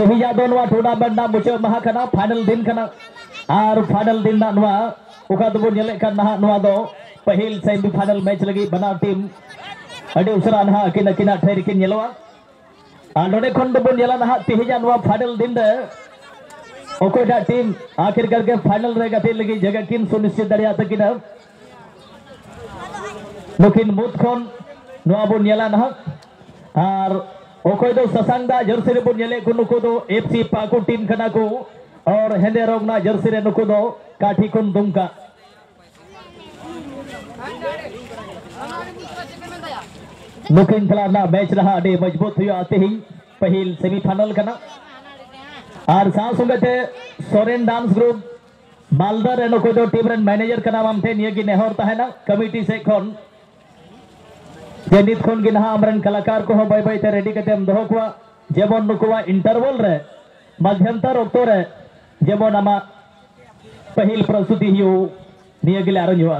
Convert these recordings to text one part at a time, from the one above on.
तेहिया दो टूर्नामेंट ना महा फाइनल दिन फाइनल दिन ना दो। पहिल सेमी फाइनल मैच लगी बना टीम अड़ी उसरा nah किना किना ठहर किन nah तेहिया फाइनल दिन दे। टीम आखिर करके फाइनल गति लगी जगह किन सुनिश्चित तकिन नुकिन और ओकोय दो ससांगदा जर्सी रे को दो एफसी पाको टीम को और हेंदे रोगना जर्सी रे दो काठी कुन दुमका नुकिन खिलाना मैच रहा अड़ी मज़बूत हुआ तेहिं पहिल सेमीफाइनल और साथ संगते सोरेन डांस ग्रुप मालदा रे नुको दो टीम रेन मैनेजर कना मामते निया की नेहर तहना, कमिटी से खन जे नित खन नहा अमरन कलाकार को बै बै ते रेडी कते हम दोहो कुआ जेमन नुकुआ इंटरवल रे मध्यंतर ऑक्टो रे जेमन आमा पहिल प्रस्तुति हियो निया गिले आरो हुआ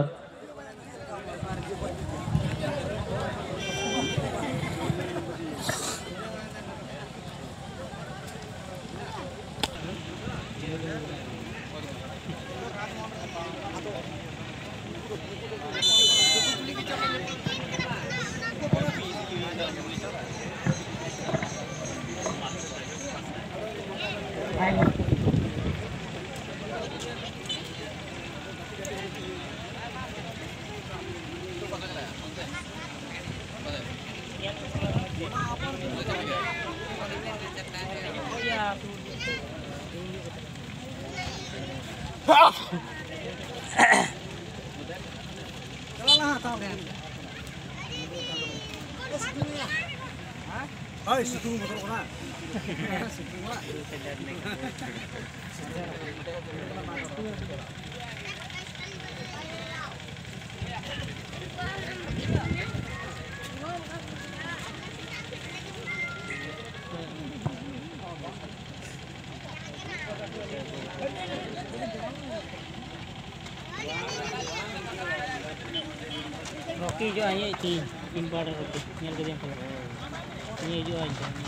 Ay, situ motor kena. Situ lah. ayah itu, tim barang itu, ni ada yang kalau, ni juga ada.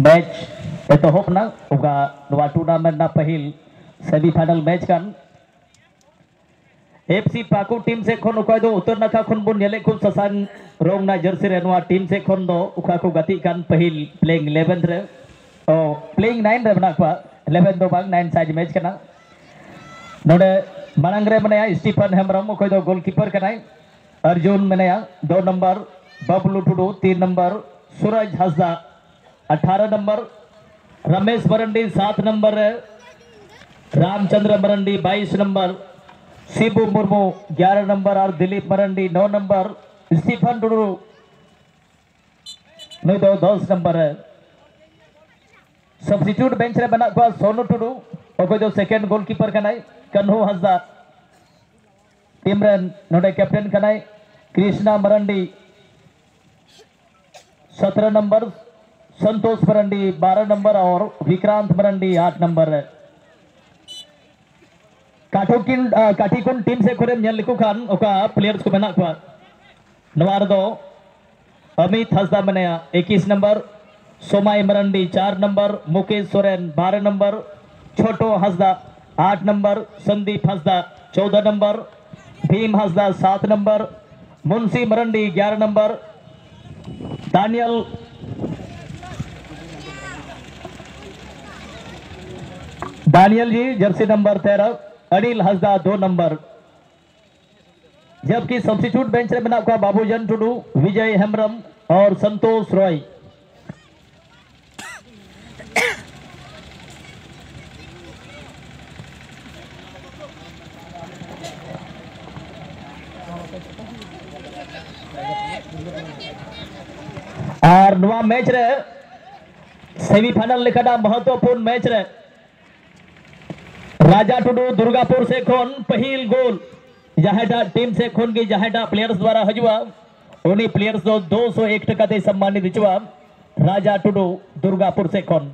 Match एतोहब ना उका नवा टूर्नामेंट ना पहिल सेमीफाइनल मैच kan. एफसी पाकू टीम से खन उका दो उत्तर नाखा खन बुन नेले खूब ससान रोंग ना जर्सी रे नवा टीम से खन दो उका को गति kan पहिल प्लेइंग 11 रे ओ प्लेइंग 9 रे बना kwa 11 दो बांग 9 साइज़ मैच kana. नोडे मानंग रे मनाया स्टीफन हेमरम उका दो गोलकीपर कनाय अर्जुन मनाया दो नंबर बबलू टुडू तीन नंबर सूरज हसदा अठारह नंबर, रमेश मरंडी सात नंबर, रामचंद्र मरंडी बाईस नंबर, शिबू मुर्मू ग्यारह नंबर और दिलीप मरंडी नौ नंबर, स्टीफन टुडू नहीं तो दस नंबर है। सब्सिट्यूट बेंच रे बना को सोनू टुडू ओको जो second goalkeeper Kanai Kanhu Hasda team rain नोडे कैप्टन कनाई कृष्णा मरंडी सत्रह नंबर संतोष मरंडी बारह नंबर और विक्रांत मरंडी आठ नंबर। काठोकिन काठीकुन टीम से नेल लिखु खान प्लेयर्स को बना कुआ नवार दो अमित हसदा मनेया 21 नंबर। सोमाई मरंडी, चार नंबर। मुकेश सोरेन, बारह नंबर। छोटो हसदा, आठ नंबर। संदीप हसदा, चौदह नंबर। भीम हसदा, सात नंबर। मुंशी मरंडी, ग्यारह number. Daniel Daniel ji, jersey number तेरह, अनिल हसदा दो नंबर। जबकि सब्सिट्यूट बेंच में हुआ बाबूजन टुडू विजय हेम्ब्रम और संतोष रॉय। और नुआ मैच रे सेमीफाइनल लेखा महत्वपूर्ण मैच रे राजा टुडू, दुर्गापुर से खोन, पहल गोल। जाहेटा टीम से खोन की जाहेटा प्लेयर्स द्वारा हजुआ उन्हीं प्लेयर्स को दो सौ एक टका दे सम्मानित हिचवा राजा टुडू, दुर्गापुर से खोन।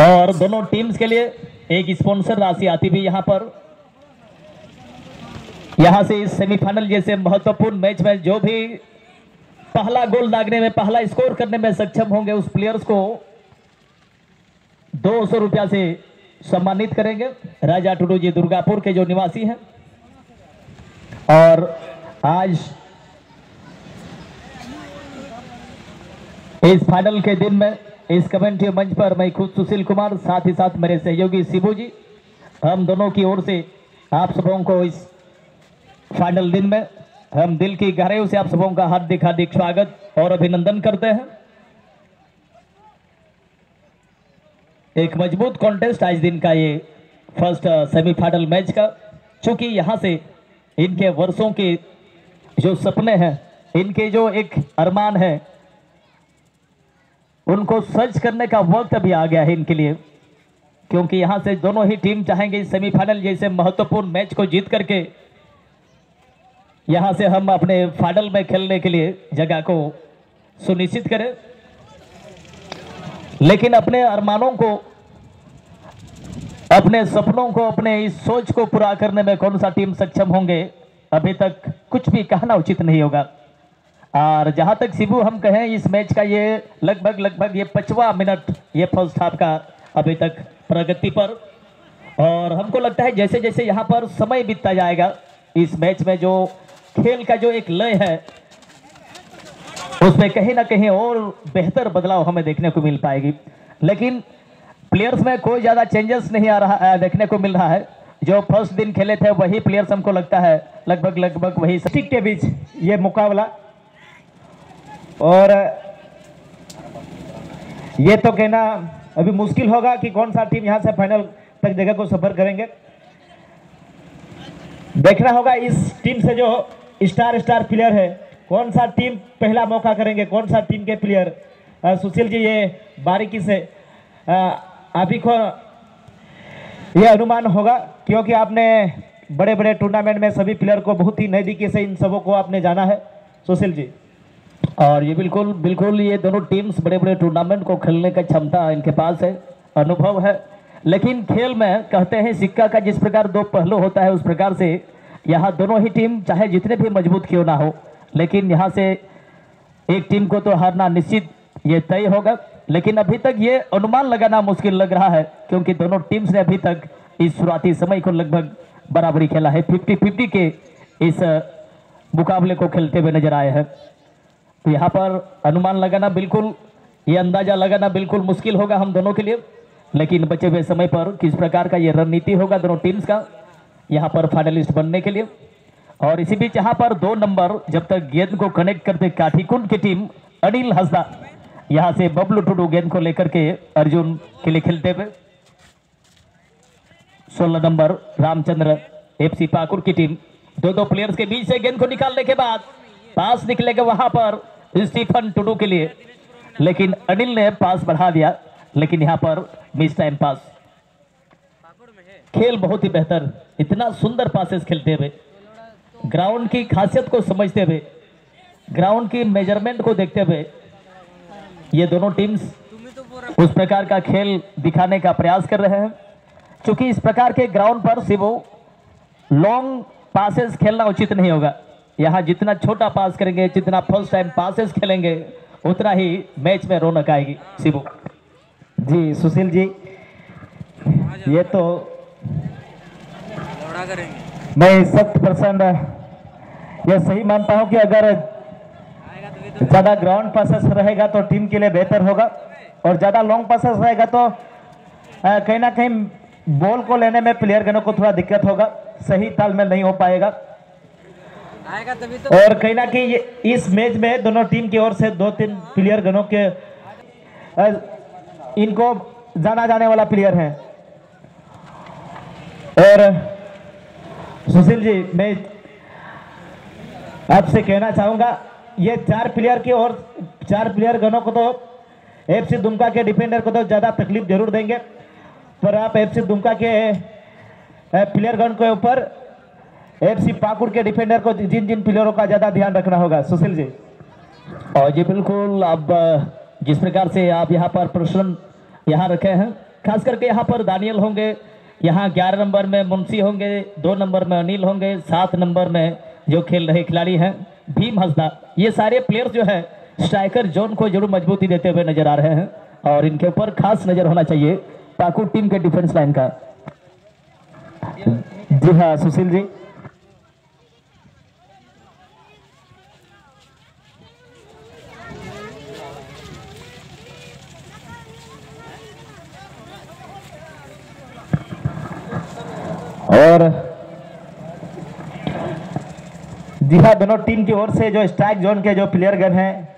और दोनों टीम्स के लिए एक स्पॉन्सर राशि आती भी यहाँ पर। यहाँ से इस सेमीफाइनल जैसे महत्वपूर्ण मैच में जो भी पहला गोल दागने में, पहला स्कोर करने में सक्षम होंगे उस प्लेयर्स को। दो सौ रुपया से सम्मानित करेंगे राजा टुडू जी दुर्गापुर के जो निवासी हैं। और आज इस फाइनल के दिन में, इस कमेंट्री मंच पर मैं खुद सुशील कुमार, साथ ही साथ मेरे सहयोगी शिबू जी, हम दोनों की ओर से आप सबों को इस फाइनल दिन में, हम दिल की गहराइयों से आप सबों का हार्दिक हार्दिक स्वागत और अभिनंदन करते हैं। एक मज़बूत कॉन्टेस्ट आज दिन का ये फ़र्स्ट सेमीफाइनल मैच का। चूँकि यहाँ से इनके वर्षों के जो सपने हैं, इनके जो एक अरमान है, उनको सर्च करने का वक्त भी आ गया है इनके लिए। क्योंकि यहाँ से दोनों ही टीम चाहेंगे सेमीफाइनल जैसे महत्वपूर्ण मैच को जीत करके। यहाँ से हम अपने फाइनल में खेलने के लिए जगह को सुनिश्चित करें। लेकिन अपने अरमानों को, अपने सपनों को, अपने इस सोच को पूरा करने में कौन सा टीम सक्षम होंगे? अभी तक कुछ भी कहना उचित नहीं होगा। और जहाँ तक शिबू हम कहें, इस मैच का ये लगभग लगभग ये पचवा मिनट, ये फ़र्स्ट हाफ़ का अभी तक प्रगति पर। और हमको लगता है जैसे जैसे यहाँ पर समय बीतता जाएगा, इस मैच में जो खेल का जो एक लय है उसमें कहीं ना कहीं और बेहतर बदलाव हमें देखने को मिल पाएगी। लेकिन प्लेयर्स में कोई ज़्यादा चेंजेस नहीं आ रहा है देखने को मिल रहा है। जो फ़र्स्ट दिन खेले थे, वही प्लेयर्स हमको लगता है। लगभग लगभग वही ठीक के बीच ये मुकाबला। और ये तो कहना अभी मुश्किल होगा कि कौन सा टीम यहाँ से फाइनल तक जगह को सफ़र करेंगे। देखना होगा इस टीम से जो स्टार स्टार प्लेयर है कौन सा टीम पहला मौका करेंगे? कौन सा टीम के प्लेयर सुशील जी, ये बारीकी से अभी को ये अनुमान होगा, क्योंकि आपने बड़े बड़े टूर्नामेंट में सभी प्लेयर को बहुत ही नज़दीकी से इन सबों को आपने जाना है। सुशील जी। और ये बिल्कुल बिल्कुल ये दोनों टीम्स बड़े बड़े टूर्नामेंट को खेलने का क्षमता इनके पास है, अनुभव है। लेकिन खेल में कहते हैं सिक्का का जिस प्रकार दो पहलू होता है, उस प्रकार से यहाँ दोनों ही टीम चाहे जितने भी मज़बूत क्यों ना हो लेकिन यहाँ से एक टीम को तो हारना निश्चित ये तय होगा। लेकिन अभी तक ये अनुमान लगाना मुश्किल लग रहा है, क्योंकि दोनों टीम्स ने अभी तक इस शुरुआती समय को लगभग बराबरी खेला है। फिफ्टी फिफ्टी के इस मुकाबले को खेलते हुए नज़र आए हैं। तो यहाँ पर अनुमान लगाना बिल्कुल, ये अंदाज़ा लगाना बिल्कुल मुश्किल होगा हम दोनों के लिए। लेकिन बचे हुए समय पर किस प्रकार का ये रणनीति होगा दोनों टीम्स का, यहाँ पर फाइनलिस्ट बनने के लिए। और इसी बीच यहाँ पर दो नंबर, जब तक गेंद को कनेक्ट करते काठीकुंड की टीम, अनिल हंसदा, यहाँ से बबलू टुडू गेंद को लेकर के अर्जुन के लिए खेलते हुए। सोलह नंबर, रामचंद्र एफसी पाकुर की टीम। दो दो प्लेयर्स के बीच से गेंद को निकालने के बाद पास निकलेगा वहाँ पर स्टीफन टुडू के लिए। लेकिन अनिल ने पास बढ़ा दिया, लेकिन यहाँ पर मिस टाइम पास खेल बहुत ही बेहतर, इतना सुंदर पासेस खेलते हुए। ग्राउंड की खासियत को समझते हुए, ग्राउंड की मेज़रमेंट को देखते हुए, ये दोनों टीम्स उस प्रकार का खेल दिखाने का प्रयास कर रहे हैं। क्योंकि इस प्रकार के ग्राउंड पर सिर्फ़ लॉन्ग पासेस खेलना उचित नहीं होगा। यहाँ जितना छोटा पास करेंगे, जितना फ़र्स्ट टाइम पासेस खेलेंगे, उतना ही मैच में रौनक आएगी शिबू जी, सुशील जी, ये तो करेंगे। मैं शत परसेंट ये सही मानता हूँ कि अगर ज़्यादा ग्राउंड पासेस रहेगा तो टीम के लिए बेहतर होगा और ज़्यादा लॉन्ग पासेस रहेगा तो कहीं ना कहीं बॉल को लेने में प्लेयर गनों को थोड़ा दिक्कत होगा। सही तालमेल नहीं हो पाएगा। तो। और कहीं ना कहीं इस मैच में दोनों टीम की ओर से दो तीन प्लेयर गनों के इनको जाना जाने वाला प्लेयर है। और सुशील जी, मैं आपसे कहना चाहूँगा, ये चार प्लेयर की और चार प्लेयर गनों को तो एफसी दुमका के डिफेंडर को तो ज़्यादा तकलीफ़ ज़रूर देंगे, पर आप एफसी दुमका के प्लेयर गन के ऊपर एफसी पाकुड़ के डिफेंडर को जिन जिन प्लेयरों का ज़्यादा ध्यान रखना होगा। सुशील जी। और जी बिल्कुल, अब जिस प्रकार से आप यहाँ पर प्रश्न यहाँ रखे हैं, खास करके यहाँ पर दानियल होंगे यहाँ ग्यारह नंबर में मुंशी होंगे, दो नंबर में अनिल होंगे, सात नंबर में जो खेल रहे खिलाड़ी हैं, भीम हंसदा। ये सारे प्लेयर्स जो है स्ट्राइकर जोन को ज़रूर मजबूती देते हुए नज़र आ रहे हैं और इनके ऊपर खास नज़र होना चाहिए पाकुड़ टीम के डिफेंस लाइन का। जी हाँ सुशील जी। और जी हाँ दोनों टीम की ओर से जो स्ट्राइक जोन के जो प्लेयर गन हैं,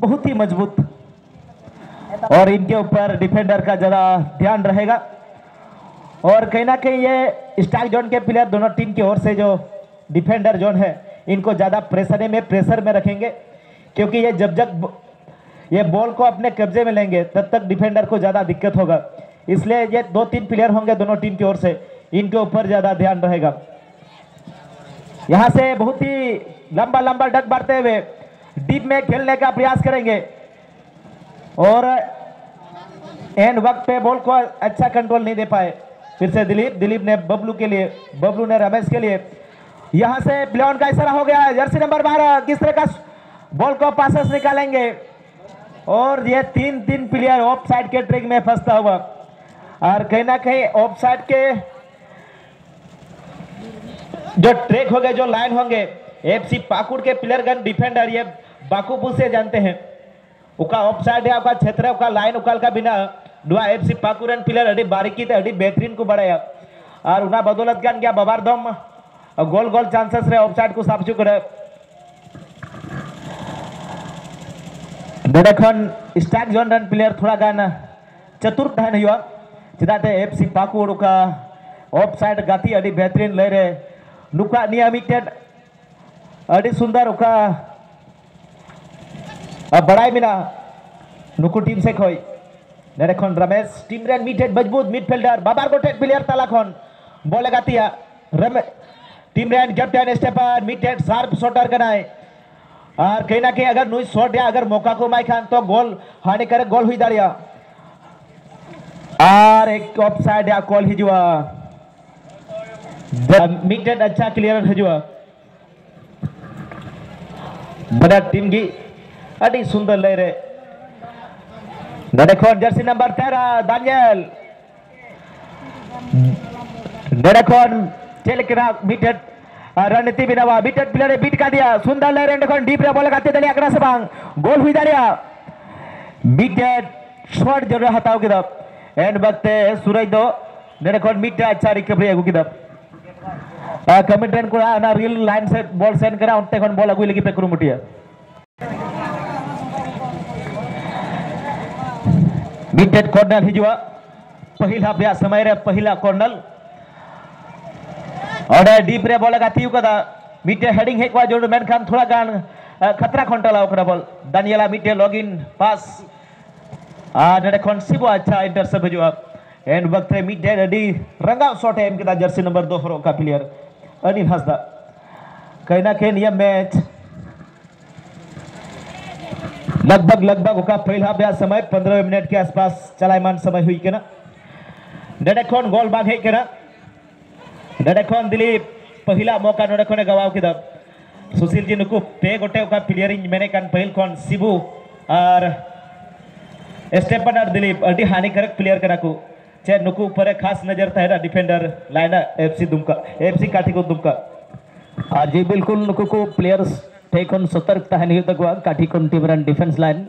बहुत ही मज़बूत और इनके ऊपर डिफेंडर का ज़्यादा ध्यान रहेगा। और कहीं ना कहीं ये स्ट्राइक जोन के प्लेयर दोनों टीम की ओर से जो डिफेंडर जोन है, इनको ज़्यादा प्रेशर में प्रेशर में रखेंगे। क्योंकि ये जब जब ये बॉल को अपने कब्जे में लेंगे, तब तक डिफेंडर को ज़्यादा दिक्कत होगा। इसलिए ये दो तीन प्लेयर होंगे दोनों टीम की ओर से। इनके ऊपर ज़्यादा ध्यान रहेगा। यहाँ से बहुत ही लंबा लंबा डक मारते हुए डीप में खेलने का प्रयास करेंगे। और एंड वक्त पे बॉल को अच्छा कंट्रोल नहीं दे पाए। फिर से दिलीप दिलीप ने बबलू के लिए, बबलू ने रमेश के लिए। यहाँ से प्लेन का इशारा हो गया जर्सी नंबर बारह, किस तरह का बॉल को पासेस निकालेंगे? और ये तीन तीन प्लेयर ऑफ़ साइड के ट्रिक में फंसता हुआ। और कहीं ना कहीं ऑफ़ साइड के जो ट्रैक हो गए, जो लाइन होंगे, एफसी पाकुड़ के प्लेयर गन डिफेंडर, ये बाकूपुर से जानते हैं। उका ऑफ़ साइड है, उका क्षेत्र है, उका लाइन उकाल का बिना दुआ एफसी पाकुड़ एंड प्लेयर अड़ी बारीकी थे अड़ी बेहतरीन को बढ़ाया। और उना बदौलत गन क्या बबार दम। गोल गोल चांसेस रहे ऑफ़ साइड को साफ़ चुक देखन स्टैक जोन रन प्लेयर थोड़ा गान चतुर तहन हुआ चिदाते एफसी पाकुड़ उका ऑफ़ साइड गाती, अड़ी बेहतरीन ले रहे। नुका निया मिटेड अड़ी सुंदर उका बड़ाई मिना नुकु टीम से खोई नेरे खन रमेश टीम रेन मिटेड मज़बूत मिडफील्डर बाबार गोटेड प्लेयर ताला खन बॉल गातिया रमेश टीम रेन कैप्टन स्टेपन मिटेड शार्प शॉटर कनाए और कहीं ना कहीं अगर नुई शॉट या अगर मौका को माई खान तो गोल हानिकारक गोल हुई दाड़िया और एक ऑफ़ साइड या कॉल हिजुआ मिटेड अच्छा क्लियर हिजुआ बड़ा टीम की अड़ी सुंदर ले रे देखो जर्सी नंबर तेरह दानियल देखो चेलकना मिटेड रणनीति बिनावा मिटेड प्लेयर बीट का दिया सुंदर ले रे देखो डीप रे बॉल काते दली अकरा से बांग गोल हुई दाड़िया मिटेड शॉट ज़रूर हटाओ किदब एंड वक्ते सूरज दो देखो मिटेड अच्छा रिकवरी अगु किदब कमिटेन को ना रील लाइन से बॉल सेंड करा उनते खन बॉल अगु लगी पे कुरुमुटिया मिटेड कॉर्नर हिजुआ पहिला ब्या समय रे पहिला कॉर्नर और डीप रे बॉल गाती कदा मिटे हेडिंग हेक वा जोड़ मेन खान थोड़ा गान खतरा खंटला ओकरा बॉल दानियला मिटे लॉगिन पास आ नडे खन सिबो अच्छा इंटरसेप्ट हिजुआ एंड वक्त रे मिटे अडी रंगा shot M K jersey number 2 फरो का अनिल हसदा कहीं ना कहीं मैच लगभग लगभग ओका पहला ब्याह समय पंद्रह मिनट के आसपास चलायमान समय हुई के ना नडेखोन गोल बाग है के ना नडेखोन दिलीप, पहला मौका नडेखोने गवाव के दब सुशील जी नुकु, पे गोटे ओका प्लेयरिंग मैंने कान पहल खोन सिबू और स्टेपन और दिलीप अड़ी हानिकारक प्लेयर कना को? चे नुकु ऊपर खास नज़र था डिफेंडर लाइना एफसी दुमका एफसी काठी को दुमका और जी बिल्कुल नुकु को प्लेयर्स ठेकन सतर्क तहन हुई तकवा काठी कोन टीम रन डिफेंस लाइन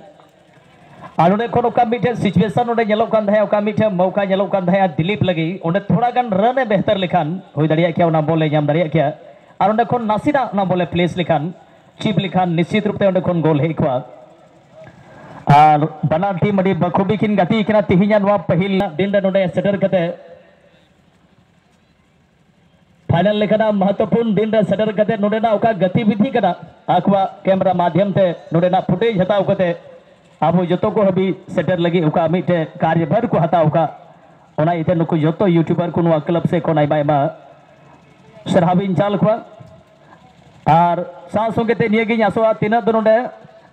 उन्हें कोन ओका मिठे सिचुएशन उन्हें ñeloक kan thaya ओका मिठे मौका ñeloक kan thaya दिलीप लगी उन्हें थोड़ा गान रन ए बेहतर लेखान हुई दाड़िया क्या उना बॉल ñam दाड़िया क्या उन्हें कोन नासिना उना बॉल प्लेस लेखान चीप लेखान निश्चित रूप से उन्हें कोन गोल है kwa और बना टीम अड़ी बखूबी किन गति किना तिहिnya नवा पहिल दिन रे नोडे सेटर कते फाइनल लेखना महत्वपूर्ण दिन रे सेटर कते नोडेना ओका गतिविधि कना आकवा कैमरा माध्यम ते नोडेना फुटेज हताव कते ᱟᱵᱚ ᱡᱚᱛᱚ ᱠᱚ ᱦᱟᱹᱵᱤᱡ ᱥᱮᱴᱮᱨ ᱞᱟᱹᱜᱤᱫ ᱚᱠᱟ ᱢᱤᱫᱴᱮᱱ ᱠᱟᱨᱭᱚᱵᱷᱟᱨ ᱠᱚ ᱦᱟᱛᱟᱣ ᱟᱠᱟᱫ ᱚᱱᱟ ᱤᱭᱟᱹᱛᱮ ᱱᱩᱠᱩ ᱡᱚᱛᱚ ᱤᱭᱩᱴᱩᱵᱟᱨ ᱠᱚ ᱱᱚᱣᱟ ᱠᱞᱟᱵ ᱥᱮᱫ ᱠᱷᱚᱱ ᱟᱭᱢᱟ ᱟᱭᱢᱟ ᱥᱟᱨᱦᱟᱣᱤᱧ ᱪᱟᱞ ᱠᱚᱣᱟ ᱟᱨ ᱥᱟᱶ ᱥᱚᱸᱜᱮ ᱛᱮ ᱱᱤᱭᱟᱹᱜᱤᱧ ᱟᱥᱚᱜᱼᱟ ᱛᱤᱱᱟᱹᱜ ᱫᱚ ᱱᱚᱰᱮ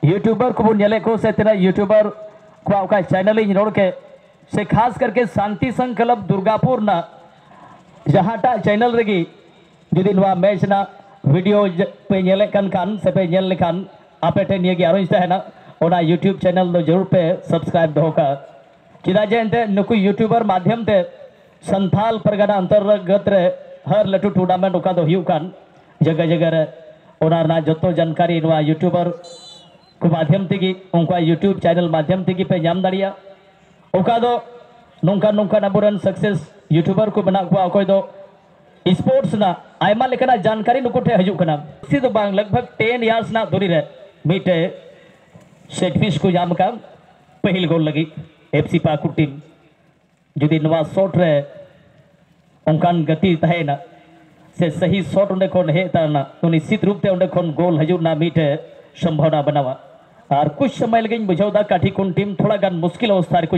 यूट्यूबर को न्यालेको से तेरा यूट्यूबर को चैनल नोड़ के? से खास करके शांति संकल्प, दुर्गापुर ना, जहाँ चैनल रगी जुदी मैच ना वीडियो पे नेलेकान से पे नेलेकान आपे ठे यूट्यूब चैनल ज़रूर पे सब्सक्राइब दोका चेदा जे एनते नुकु यूट्यूबर माध्यम ते संथाल परगना अंतर्गत रे हर लटू टूर्नामेंट ओका दो हुकान जगह जगह रे जो जानकारी यूट्यूबर को माध्यम तेगी उनका यूट्यूब चैनल माध्यम तेगी पे नाम दाड़िया। ओका दो नोंका नोंका सक्सेस यूट्यूबर को बना हुआ स्पोर्ट्स ना जानकारी नुक ठे हजू लगभग टेन इयर्स दूरी रे मीटे सेटफिश को जाम का गोल लगी। एफसी पाकु टीम, जुदी नवा शॉट रे उनकान गति तहना से सही शॉट उन्हें खोन हे निश्चित रूप से उन्हें गोल हजूना मीटे संभावना बनावा। और कुछ समय लगे बुझाव दा काठी कुन टीम थोड़ा गान मुश्किल अवस्था को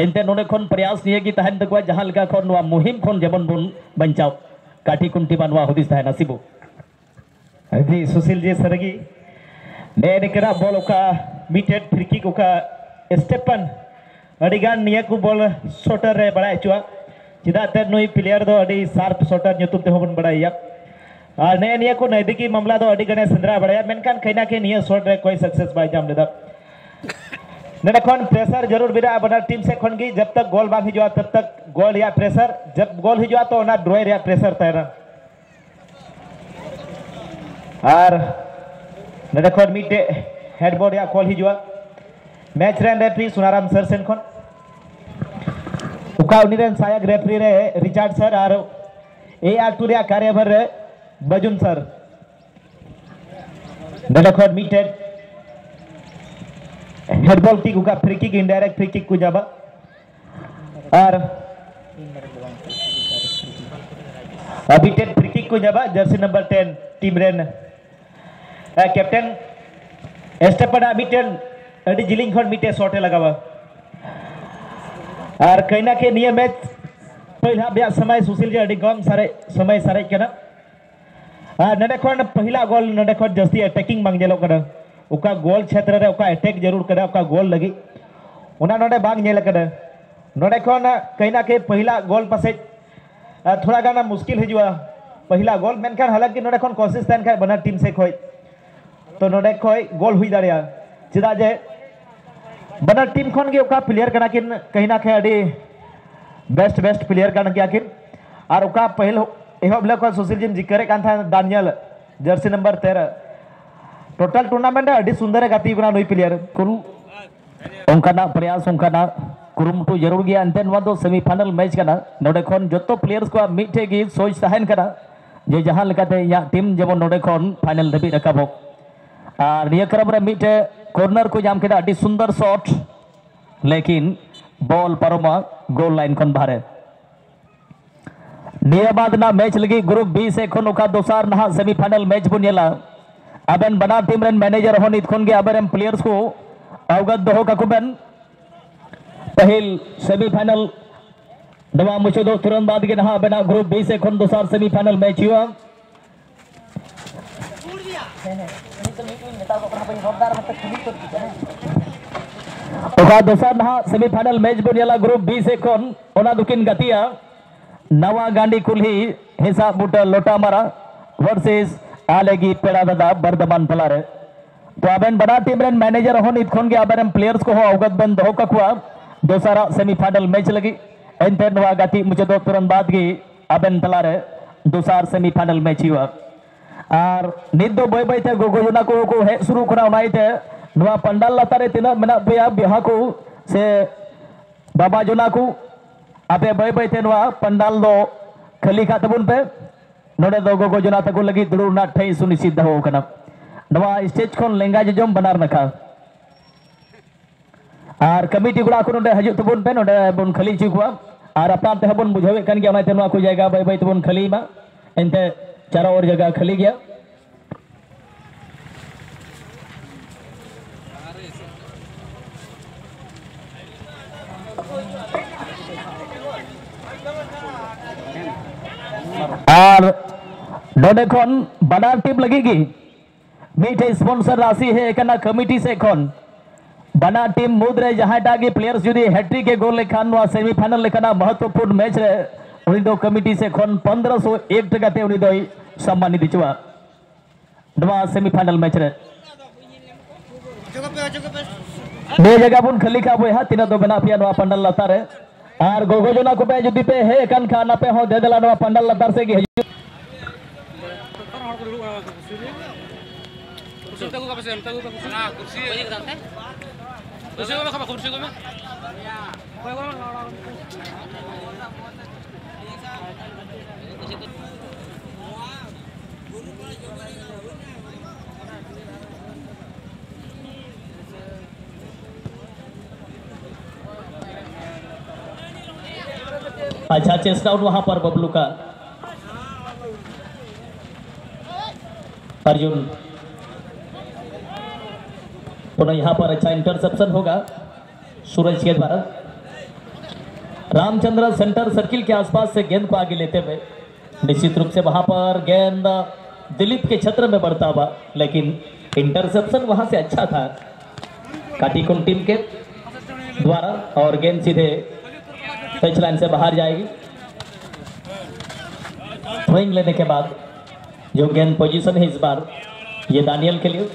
एनते नोडे खन प्रयास निये जहाँ मुहिम खन जेबन बुन बंचाव काठी कुन टीम हुदिस सुशील जी सरगी ने निकरा बॉल ओका स्टेपन अडिगान निया को बॉल शॉटर रे बड़ा चुआ। चिदा ते नुई प्लेयर दो, अडी शार्प शॉटर बड़ा और ने निया को नजदीकी मामला दो अडी गने संद्रा बड़ा मेनकान कहीं ना कहीं निया शॉट रे, कोई सक्सेस बाय जाम लेदा नडे खन प्रेशर ज़रूर बिरा बना टीम से खन की? जब तक गोल बांग हिजुआ तब तक गोल या प्रेशर जब गोल हिजुआ तो ना ड्रॉय या प्रेशर तैरा और नडे खन मिटे हेडबोर्ड या कॉल मैच रेफरी सुनाराम सर सेन खन उका उनी सहायक रेफरी रे रिचार्ड सर और ए आर टू रे रे सर नडे खन मिटेड हेडबॉल किक उका free kick indirect free kick को जाबा और अभी टेन फ्री किक को जाबा जर्सी नंबर टेन टीम रेन कैप्टन एस्टेपना अभी टेन अभी जिलिंग खन मिटे शॉटे लगावा और कहीं ना कहीं नियम मैच पहला समय सुशील जी अभी कम सारे समय सारे और नडे खन पहला गोल नडे खन जस्ती अटैकिंग कना उका गोल क्षेत्र रे, उका अटैक ज़रूर करे, उका गोल लगी। उना नोडे बांग नेल करे। नोडे खन कहीं ना कहीं पहला गोल पासे थोड़ा गाना मुश्किल हिजुआ पहला गोल मेनखान हालाँकि नोडे खन कोशिश तहन खाय बना टीम से खोय तो नोडे खोय गोल हुई दाड़िया चिदा जे, बना टीम खन के उका प्लेयर कना किन कहीं ना कहीं अड़ी बेस्ट बेस्ट प्लेयर कना किन और उका पहल एहब ले को सुशील जी जिक्रे कान था Daniel jersey number 13 total tournament अड़ी सुंदर गाती नई प्लेयर कुरु onkanak प्रयास onkanak कुरुमुटु ज़रूर गया अंते सेमीफाइनल मैच नोडे खन जतो प्लेयर्स को मिटे गी सोच तहन जे जहाँ लेकाते या टीम जेबन नोडे खन फाइनल धबी रकाबो और निया क्रम रे मिटे कॉर्नर को जाम केदा अडी सुंदर शॉट लेकिन बॉल पारोमा गोल लाइन खन बाहरे निया बाद ना मैच लगी ग्रुप बी से खन ओका दोसार नहा सेमीफाइनल मैच बुन येला अबेन बना टीम रेन मैनेजर हो नित खन गे अबेन प्लेयर्स को अवगत दोहो काकुबेन पहल सेमीफाइनल नवा मुचो तुरंत बाद के नहा बना ग्रुप बी से खन दोसार सेमीफाइनल मैच हुआ। ओका दोसार नहा सेमीफाइनल मैच बन येला ग्रुप बी से खन। ओना दुकिन गतिया। नवा गांडी कुल्ही हिसाब बुटा, लोटा मारा, वर्सेस आलेगी पेड़ा दादा, बर्दमान तलारे तो आबेन बड़ा टीम रेन मैनेजर हो, नित खन आबेन प्लेयर्स को हो, अवगत बन दो ककुआ दोसारा सेमीफाइनल मैच लगी। एंते नवा गति, मुझे दो तुरंत बाद की। आबेन तलारे दोसार सेमीफाइनल मैच हुआ। और नित दो बय बय ते गोगो जना को को हे, शुरू करा नवा पंडाल लातारे तिना मेना पेया बिहा को से बाबा जना को। बय बय ते नवा पंडाल दो खाली खा तबुन पे नोडे दो गोगो जना तको लगी दुड़ू ना ठई सुनिश्चित हो कना नवा स्टेज खन लेंगा जजम बनार नखा और कमिटी गुड़ा को नोडे हजू तबुन पे नोडे बुन खाली चुकुआ और अपना ते बन बुझावे कन गया माते नवा को जायगा बय बय तबुन खाली मा एनते चारों ओर जगह खाली गया और नोडे खन बनार टीम लगेगी। मीठे स्पॉन्सर राशि है एकना कमिटी से खन। बनार टीम मुद्रे जहाँ टागे प्लेयर्स जुदी हैट्रिक के गोल लेखान सेमीफाइनल लेखाना महत्वपूर्ण मैच रे उनी दो कमिटी से खन 1501 टका ते उनी दो सम्मानित दिचवा नवा सेमीफाइनल मैच रे ने जगह बुन खली का बोया तिना दो बना पिया नवा पंडल लतार रे और गोगो जना को जुदी पे है कन खाना पे हो दे दला नवा पंडल लतार अच्छा चेस्ट आउट वहाँ पर बबलू का। अर्जुन। पुनः यहाँ पर अच्छा इंटरसेप्शन होगा। सूरज के द्वारा रामचंद्र सेंटर सर्किल के आसपास से गेंद को आगे लेते हुए, निश्चित रूप से वहाँ पर गेंद दिलीप के छत्र में बढ़ता हुआ, लेकिन इंटरसेप्शन वहाँ से अच्छा था। काटीकुंड टीम के द्वारा और गेंद सीधे टच लाइन से बाहर जाएगी। थ्रोइंग लेने के बाद जो गेंद पोजीशन है इस बार। ये दानियल के लिए।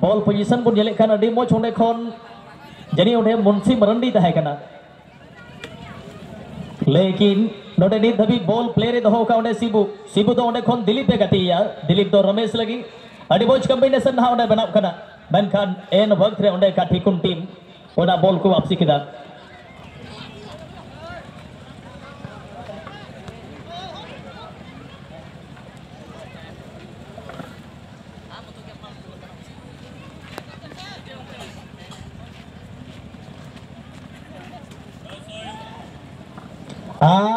बॉल पोजीशन बुन जेले खान अडी मोच ओंडे खन। जनी ओंडे मुंशी मरंडी तहे कना लेकिन नोडे नी धबी बॉल प्लेयर रे दहो उन्हें सिबु। सिबु तो उन्हें खन दिलीप पे गतिया दिलीप तो रमेश लगी। अडी मोच कॉम्बिनेशन ना बना कना। एन वक्त रे उन्हें काठी ठिकुन टीम ओना बॉल को वापसी किदा।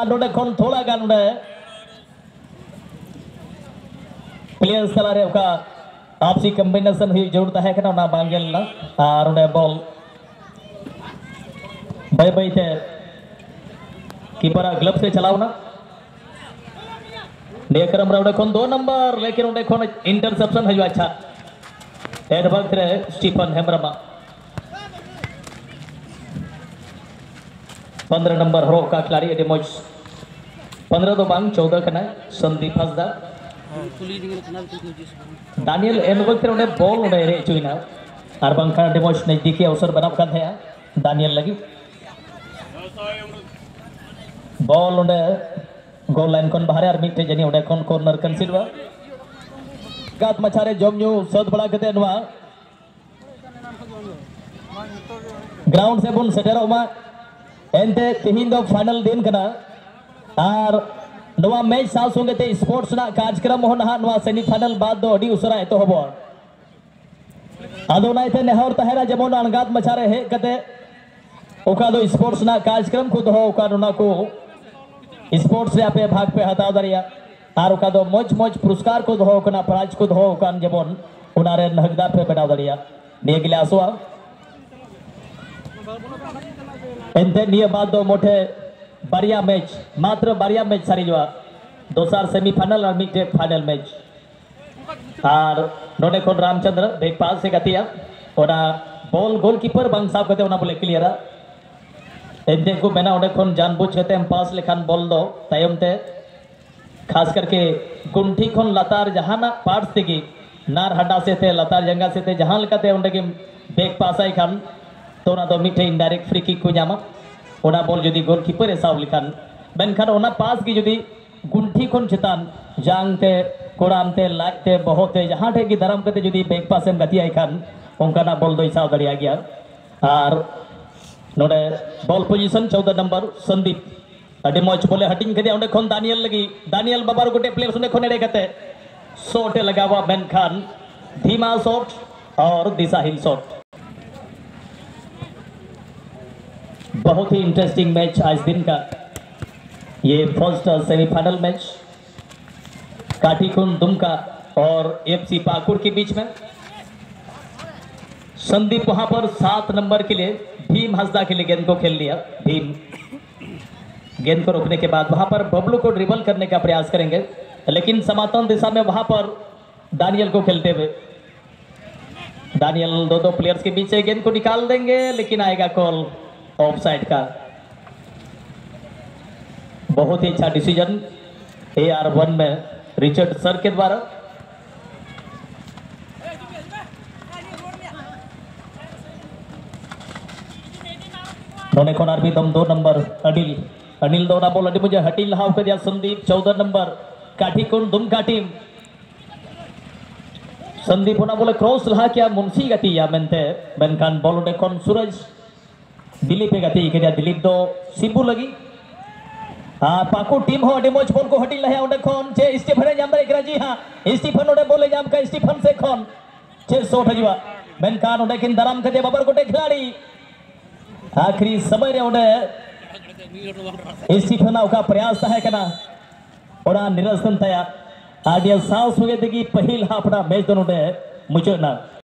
नोडे थोड़ा ओंडे प्लेयर्स तला रे आपसी कॉम्बिनेशन हुई ज़रूरत है कना ना बांगेल ना ओंडे बॉल बाय बाय ते कीपर से ना खन दो नंबर लेकिन ओंडे खन इंटरसेप्शन हजू अच्छा एड वक्त रे स्टीफन हेमरमा पंद्रह नंबर हो का खिलाड़ी मौज पंद्रह तो बांग चौदह खना संदीप हसदा. दानियल एन वक्त रे उन्हें बॉल उन्हें रे चुइना और बंखा डेमोश नजदीकी अवसर बना कर है दानियल लगी बॉल उन्हें गोल लाइन कौन बाहर और मिटे जनी उन्हें कौन कॉर्नर कंसीडर गात मचारे जोमन्यू सद बड़ा कते नवा ग्राउंड से बुन सेटर ओमा एंते तिहिन दो फाइनल दिन कना। और नवा मैच साव संगे ते स्पोर्ट्स ना कार्यक्रम हो नहा नवा सेमीफाइनल बाद दो अडी उसरा एतो हबो नेहर तहरा जेमन अणगात मचारे हे, कते दो स्पोर्ट्स ना कार्यक्रम को दो ओका नोना को स्पोर्ट्स रे आपे भाग पे हताव दरिया। आर ओका दो पुरस्कार को प्राइज को दो ओकान नहगदा पे बनाव आसवा एंते निये बाद दो मोठे बारिया मैच मात्र बारिया मैच सारी जो दोसार सेमीफाइनल और मिटे फाइनल मैच और नोडे कोन रामचंद्र बेग पास से गतिया. ओना बॉल गोलकीपर बंग साफ़ करते ओना बोले क्लियर एंते को बेना ओडे कोन जानबूझ करते हम पास लेखान बॉल दो तायम ते खास करके गुंठी खोन लतार जहाना पार्ट्स तेगी नार हड्डा से थे, लतार जंगा से थे, जहाँ लकाते ओंडे के बेग पास आई खान. तो दो मिठे इनडायरेक्ट फ्री किक को जामा ओना बॉल जुदी गोलकीपर लिखान मेनखान ओना पास की जुदी गुंठी खोन चितान जांग ते कोड़ाम ते लाज ते बहुत ते जहाँ ठे की दरम कते जुदी बेग पास एम खान ओंकाना बॉल दो साव दरिया गया और नोडे बॉल पोजीशन 14 नंबर संदीप सुने खोने रे कते शॉट लगावा मेनखान धीमा शॉट और दिशाहीन शॉट बहुत ही इंटरेस्टिंग मैच आज दिन का। ये first semifinal match Kathikund Dumka और एफसी पाकुड़ के बीच में। संदीप वहाँ पर सात नंबर के लिए भीम हंसदा के लिए गेंद को खेल लिया। भीम गेंद को रोकने के बाद वहाँ पर बबलू को ड्रिबल करने का प्रयास करेंगे, लेकिन समातल दिशा में वहाँ पर दानियल को खेलते हुए। दानियल दो दो प्लेयर्स के बीच गेंद को निकाल देंगे, लेकिन आएगा कॉल ऑफ़ साइड का। बहुत ही अच्छा डिसीज़न ए आर वन में रिचर्ड सर के द्वारा। दोने कोनार भी दम दो नंबर अनिल। अनिल दोना बोल अडी मुझे हटील हाव कर दिया संदीप, चौदह नंबर काठी कौन दुम काटी संदीप होना बोले क्रॉस लहा किया मुंशी गति या मेनते मेनकान बॉल उडे कौन? सूरज? गति के दिया दिलीप दो सिबू लगी हाँ पाकू टीम हो अडी मोज बॉल को हटी लहे उडे कौन चे स्टीफन जाम दे इकरा जी हाँ स्टीफन उडे बोले जाम का स्टीफन से कौन चे सोठ हजवा मेनकान उडे किन दराम के बबर कोटे खिलाड़ी आखिरी समय रे उडे स्टीफन का प्रयास है कना ओड़ा निरसन तया आडिया सांस हुए देगी पहिल हाफड़ा मैच दोनों डे मुझे ना